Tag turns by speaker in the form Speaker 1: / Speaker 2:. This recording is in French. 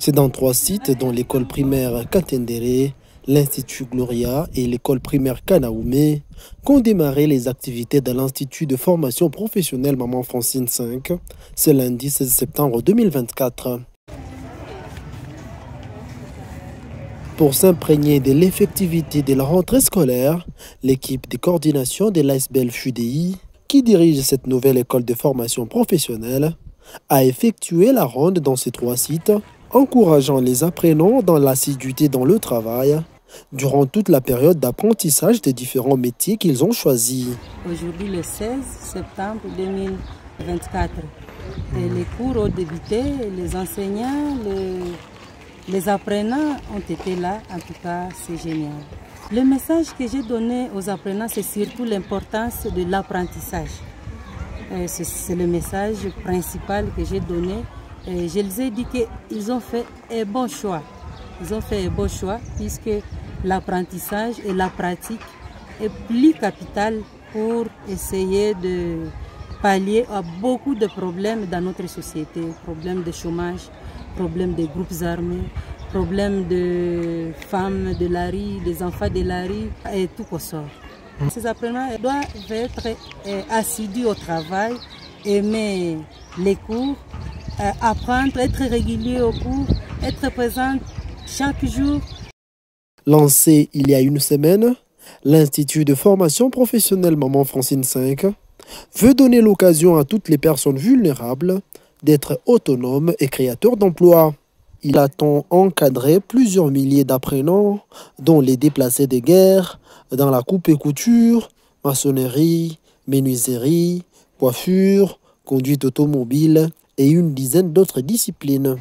Speaker 1: C'est dans trois sites, dont l'école primaire Katendere, l'Institut Gloria et l'école primaire Kanaoumé, qu'ont démarré les activités de l'Institut de formation professionnelle Maman Francine 5 ce lundi 16 septembre 2024. Pour s'imprégner de l'effectivité de la rentrée scolaire, l'équipe de coordination de l'ASBL FUDI, qui dirige cette nouvelle école de formation professionnelle, a effectué la ronde dans ces trois sites, encourageant les apprenants dans l'assiduité dans le travail durant toute la période d'apprentissage des différents métiers qu'ils ont choisis.
Speaker 2: Aujourd'hui, le 16 septembre 2024, et les cours ont débuté, les enseignants, les, les apprenants ont été là. En tout cas, c'est génial. Le message que j'ai donné aux apprenants, c'est surtout l'importance de l'apprentissage. Euh, C'est le message principal que j'ai donné. Et je les ai dit qu'ils ont fait un bon choix. Ils ont fait un bon choix puisque l'apprentissage et la pratique est plus capital pour essayer de pallier à beaucoup de problèmes dans notre société. Problèmes de chômage, problèmes de groupes armés, problèmes de femmes de la rue, des enfants de la rue et tout au sort. Ces apprenants doivent être euh, assidus au travail, aimer les cours, euh, apprendre, être réguliers au cours, être présent chaque jour
Speaker 1: Lancé il y a une semaine, l'Institut de formation professionnelle Maman Francine 5 veut donner l'occasion à toutes les personnes vulnérables d'être autonomes et créateurs d'emplois. Il attend encadrer plusieurs milliers d'apprenants, dont les déplacés de guerre, dans la coupe et couture, maçonnerie, menuiserie, coiffure, conduite automobile et une dizaine d'autres disciplines.